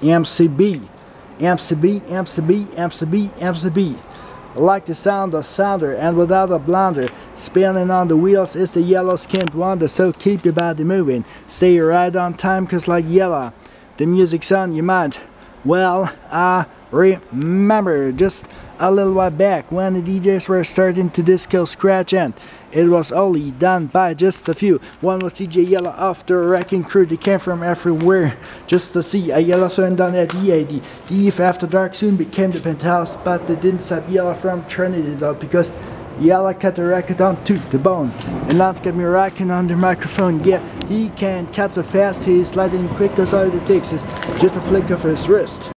MCB, MCB, MCB, MCB, MCB. Like the sound of thunder and without a blunder, spinning on the wheels is the yellow skinned wonder, so keep your body moving. Stay right on time cause like yellow, the music's on your mind. Well, I remember just a little while back when the DJs were starting to disco scratch and it was only done by just a few. One was DJ Yella off the wrecking crew. They came from everywhere just to see a Yella song done at EAD. The Eve After Dark soon became the penthouse, but they didn't stop Yella from turning it up because Yella cut the record down to the bone. And Lance got me rocking on the microphone. Yeah, he can cut so fast, he's sliding quick, cause all it takes is just a flick of his wrist.